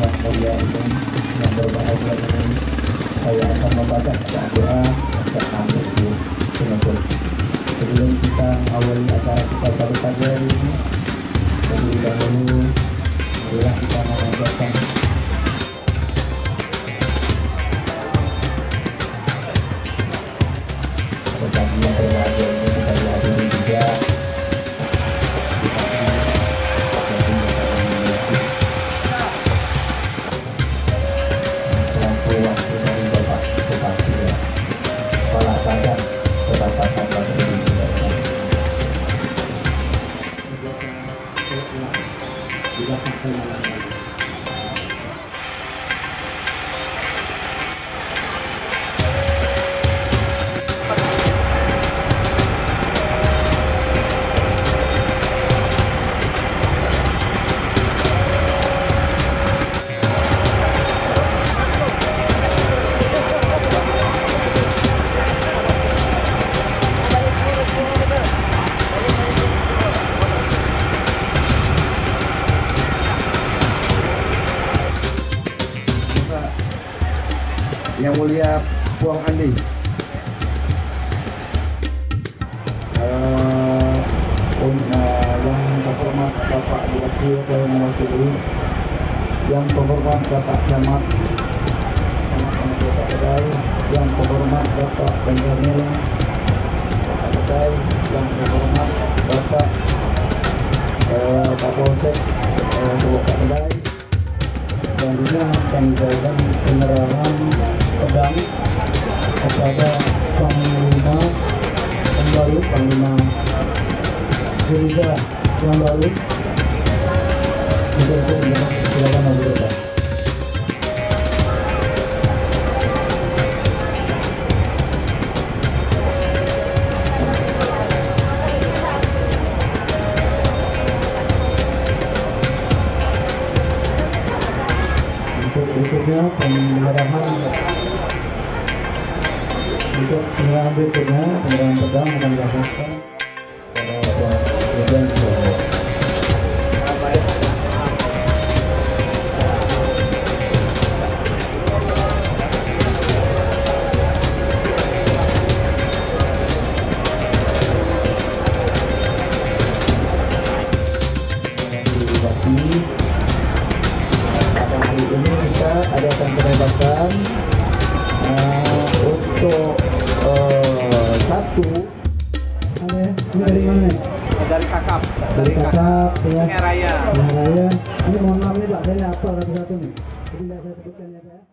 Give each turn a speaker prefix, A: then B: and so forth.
A: mulia ini yang berbahagia ini saya akan membaca doa bersama Ibu penutup. Sebelum kita awali acara kita pada pagi ini, terlebih dahulu marilah kita mengajarkan pada pagi everyone.
B: Yang mulia Puang Andi.
A: Eh, eh, yang terhormat Bapak Diwakil dan Mewakili yang terhormat Bapak Camat yang terhormat Bapak Benjamin Kota Kedai yang terhormat Bapak eh, Kapolsek Kota Kedai dan juga kami berikan penerangan Panglima Gerida yang baru untuk silakan Abu Bapak. Untuk berikutnya penyerahan untuk penyerahan berikutnya penyerahan pedang akan dilakukan pada Bapak Presiden Jokowi. Satu ada ini dari mana?
B: Dari kakap.
A: dari kakak ya
B: Raya.
A: Sungai Raya ini mohon maaf nih pak saya hafal satu-satu nih jadi nggak saya sebutkan ya pak ya